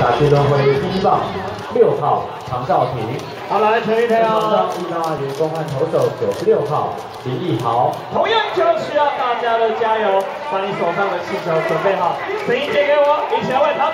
打击春会第一棒六号常兆平。好，来陈一天啊，一到二局公安投手九十六号林奕豪，同样就需要大家的加油，把你手上的气球准备好，声音借给我，一起来为他。